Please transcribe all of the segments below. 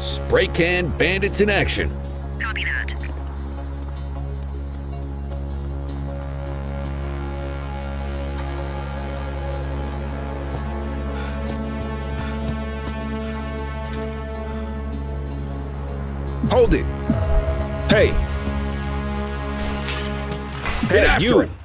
Spray can bandits in action. Copy that. Hold it. Hey. Get after you. him.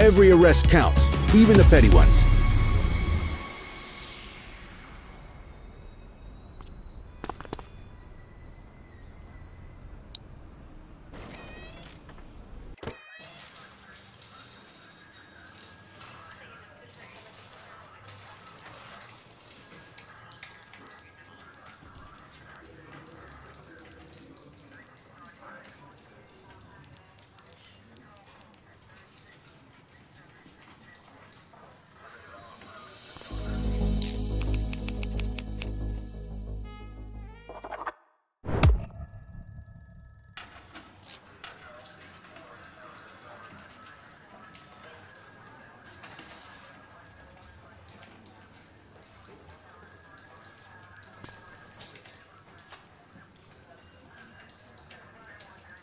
Every arrest counts, even the petty ones.